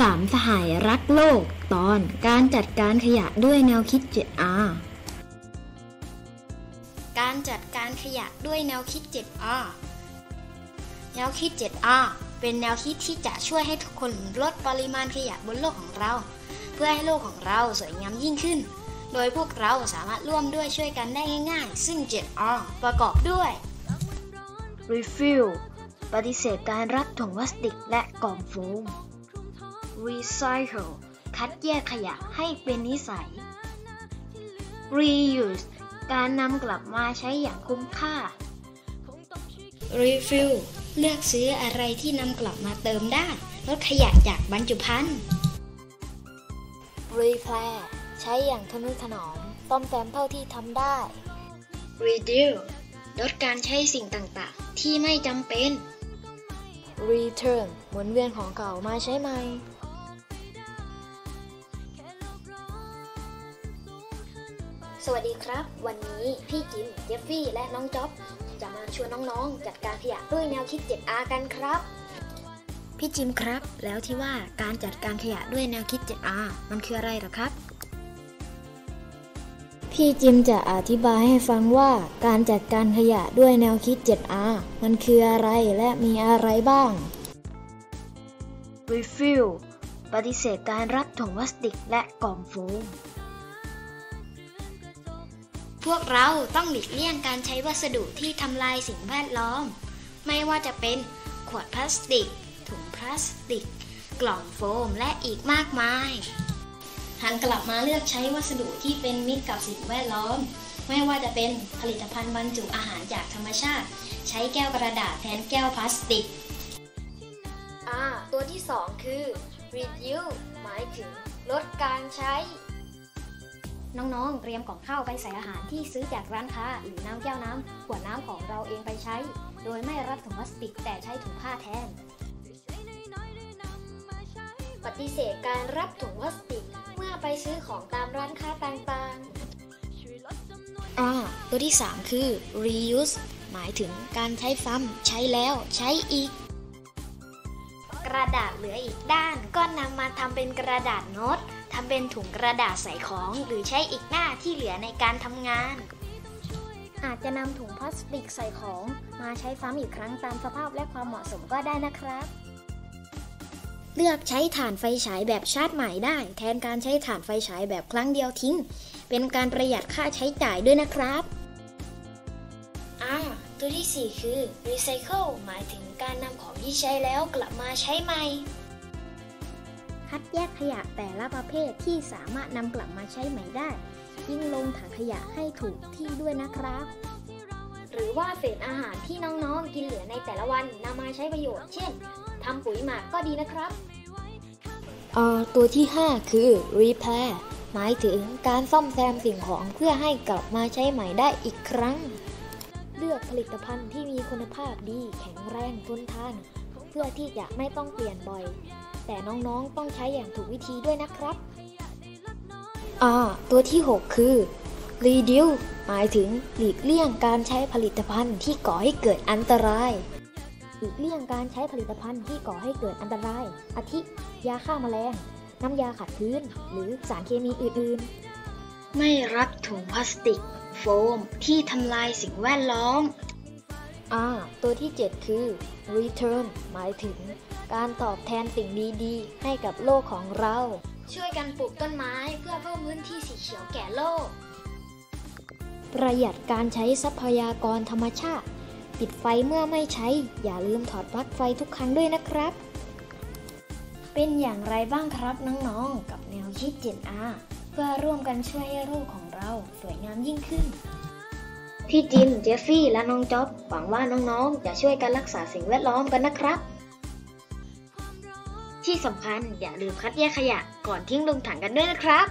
สามสหายรักโลก ตอนการจัดการขยะด้วยแนวคิด 7R การจัดการขยะด้วยแนวคิด 7R แนวคิด 7R เป็นแนวคิดที่จะช่วยให้ทุกคนลดปริมาณขยะบนโลกของเรา เพื่อให้โลกของเราสวยงามยิ่งขึ้น โดยพวกเราสามารถร่วมด้วยช่วยกันได้ง่าย ๆ ซึ่ง 7R ประกอบด้วย Refill ปฏิเสธการรับถุงพลาสติกและกล่องโฟม Recycle คัดแยกขยะให้เป็นนิสัย Reuse การนำกลับมาใช้อย่างคุ้มค่า Refill เลือกซื้ออะไรที่นำกลับมาเติมได้ ลดขยะจากบรรจุภัณฑ์ Repair ใช้อย่างทนุถนอมต้อมแซมเท่าที่ทำได้ Reduce ลดการใช้สิ่งต่างๆ ที่ไม่จำเป็น Return หมุนเวียนของเก่ามาใช้ใหม่ สวัสดีครับ วันนี้พี่จิมเจฟฟี่และน้องจ๊อบจะมาชวนน้องๆ จัดการขยะด้วยแนวคิด 7R กันครับ พี่จิมครับ แล้วที่ว่าการจัดการขยะด้วยแนวคิด 7R มันคืออะไรหรอครับ พี่จิมจะอธิบายให้ฟังว่าการจัดการขยะด้วยแนวคิด 7R มันคืออะไรและมีอะไรบ้าง Refill ปฏิเสธการรับถุงพลาสติกและกล่องโฟม พวกเราต้องหลีกเลี่ยงการใช้วัสดุที่ทำลายสิ่งแวดล้อม ไม่ว่าจะเป็นขวดพลาสติก ถุงพลาสติก กล่องโฟมและอีกมากมายหันกลับมาเลือกใช้วัสดุที่เป็นมิตรกับสิ่งแวดล้อม ไม่ว่าจะเป็นผลิตภัณฑ์บรรจุอาหารจากธรรมชาติ ใช้แก้วกระดาษแทนแก้วพลาสติกอ่าตัวที่ 2 คือ reduce หมายถึงลดการใช้ น้องๆ เตรียมกล่องข้าวไปใส่อาหารที่ซื้อจากร้านค้าหรือน้ำแก้วน้ำขวดน้ำของเราเองไปใช้ โดยไม่รับถุงพลาสติกแต่ใช้ถุงผ้าแทน ปฏิเสธการรับถุงพลาสติกเมื่อไปซื้อของตามร้านค้าต่างๆอ่าตัวที่ 3 คือ reuse หมายถึงการใช้ซ้ำใช้แล้วใช้อีก กระดาษเหลืออีกด้านก็นำมาทำเป็นกระดาษโน้ต ทำเป็นถุงกระดาษใส่ของ หรือใช้อีกหน้าที่เหลือในการทำงาน อาจจะนำถุงพลาสติกใส่ของ มาใช้ซ้ำอีกครั้งตามสภาพและความเหมาะสมก็ได้นะครับ เลือกใช้ถ่านไฟฉายแบบชาร์จใหม่ได้ แทนการใช้ถ่านไฟฉายแบบครั้งเดียวทิ้ง เป็นการประหยัดค่าใช้จ่ายด้วยนะครับอ่าตัวที่ 4 คือ recycle หมายถึงการนำของที่ใช้แล้วกลับมาใช้ใหม่ ดแยกขยะแต่ละประเภทที่สามารถนำกลับมาใช้ใหม่ได้ ทิ้งลงถังขยะให้ถูกที่ด้วยนะครับ หรือว่าเศษอาหารที่น้องๆกินเหลือในแต่ละวันนำมาใช้ประโยชน์ เช่นทำปุ๋ยหมักก็ดีนะครับอ่าตัวที่ 5 คือ repair หมายถึงการซ่อมแซมสิ่งของเพื่อให้กลับมาใช้ใหม่ได้อีกครั้ง เลือกผลิตภัณฑ์ที่มีคุณภาพดีแข็งแรงทนทาน เพื่อที่จะไม่ต้องเปลี่ยนบ่อย แต่น้องๆต้องใช้อย่างถูกวิธีด้วยนะครับอ่าตัวที่ 6 คือ reduce หมายถึงหลีกเลี่ยงการใช้ผลิตภัณฑ์ที่ก่อให้เกิดอันตราย หลีกเลี่ยงการใช้ผลิตภัณฑ์ที่ก่อให้เกิดอันตราย อาทิ ยาฆ่าแมลง น้ำยาขัดพื้น หรือสารเคมีอื่นไม่รับถุงพลาสติก โฟมที่ทำลายสิ่งแวดล้อม ๆอ่าตัวที่ 7 คือ return หมายถึง การตอบแทนสิ่งดีๆ ให้กับโลกของเรา ช่วยกันปลูกต้นไม้เพื่อเพิ่มพื้นที่สีเขียวแก่โลก ประหยัดการใช้ทรัพยากรธรรมชาติ ปิดไฟเมื่อไม่ใช้ อย่าลืมถอดปลั๊กไฟทุกครั้งด้วยนะครับ เป็นอย่างไรบ้างครับน้องๆ กับแนวคิด 7R เพื่อร่วมกันช่วยให้โลกของเราสวยงามยิ่งขึ้น พี่จิม เจฟฟี่ และน้องจ๊อบ หวังว่าน้องๆ จะช่วยกันรักษาสิ่งแวดล้อมกันนะครับ ที่สำคัญอย่าลืมคัดแยกขยะก่อนทิ้งลงถังกันด้วยนะครับ